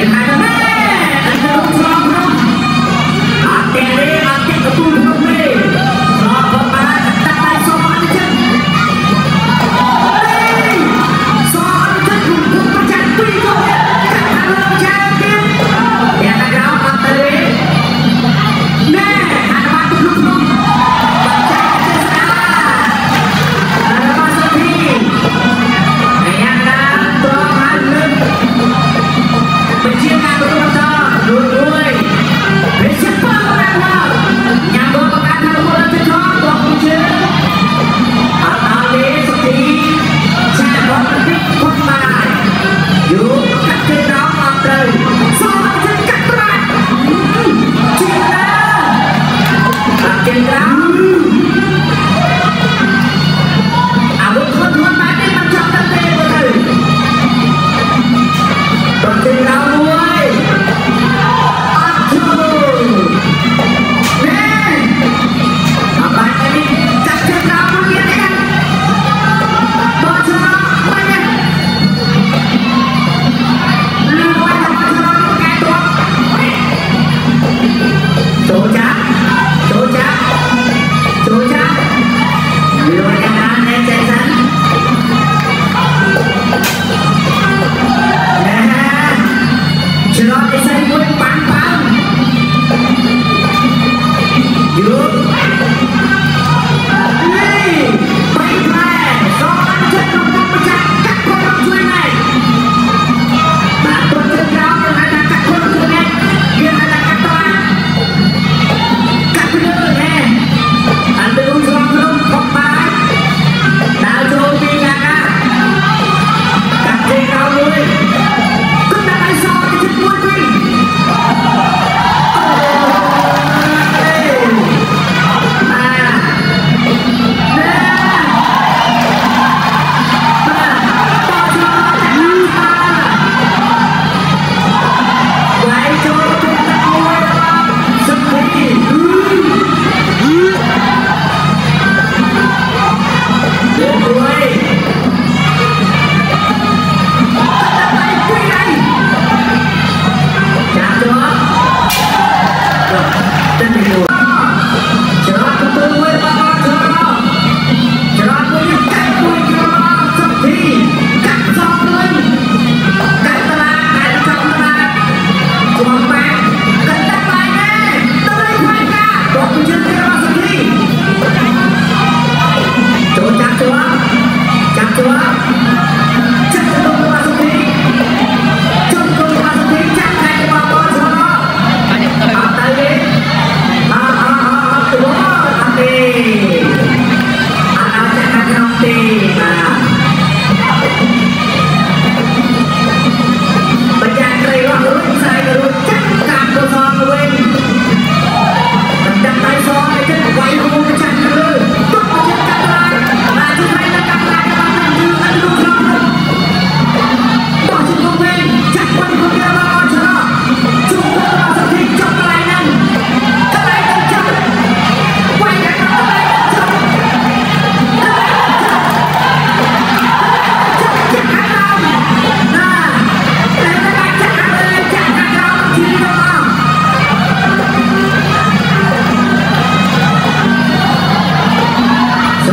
tiền hai mươi mét, anh không cho không, tiền đi.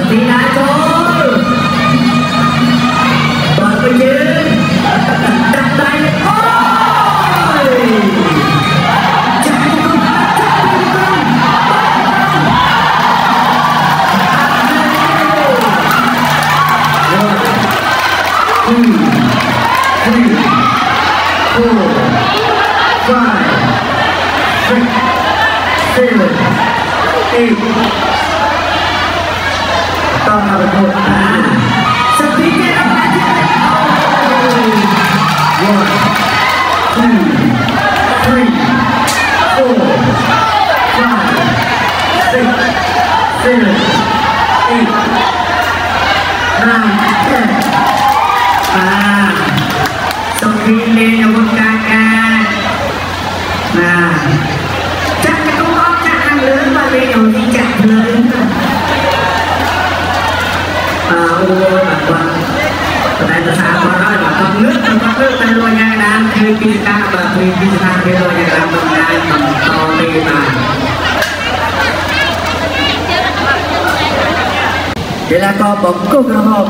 Gracias. Seven, eight, nine, ten. Và sau khi lên là một ca ca. Và chắc là không có chắc ăn lớn và bây giờ thì chặt lớn. Và ôi bà con. Và đây là sao con nói bà con nước, bà con nước tên lôi nha đám. Thuy pizza, bà thuy pizza, thuy lôi nha đám. Bà con to đi bà. Belakang menggeram